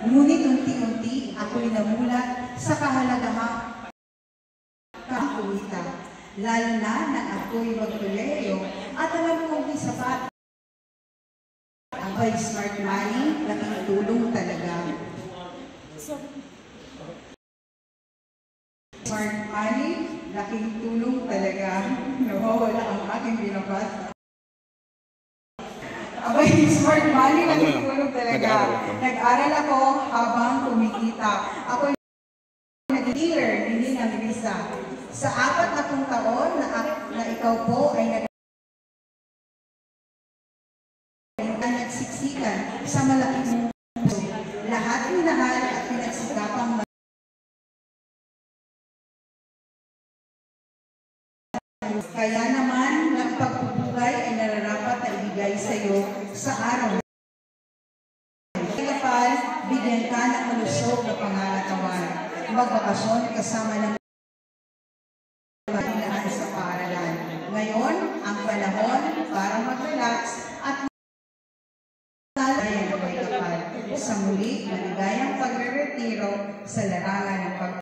Ngunit unti-unti ako'y namulat sa kahalagahang kakuwita. Lalo na nang ako'y magkoleyo at alam kong isa pa abay smart money, laking tulong talaga. Smart money, laking tulong talaga. Nawawala ang aking binabasa. Smart money, laking tulong talaga. Nag-aral ako habang kumikita. Ako nag-dealer, hindi ng visa. Sa apat na pong taon na, na ikaw po ay nag na nagsiksikan sa malaking mundo. Lahat minahal at pinagsikapang Kaya naman, ng pagpupugay ay nararapat na ibigay sa iyo sa araw. Kapal, bigyan ka ng malusog na pangangatawan. Magbakasyon kasama ng mga sa paaralan. Ngayon, ang panahon para mag-relax at Talayan may kapal sa muli maligayang pagre-retiro sa larangan ng pag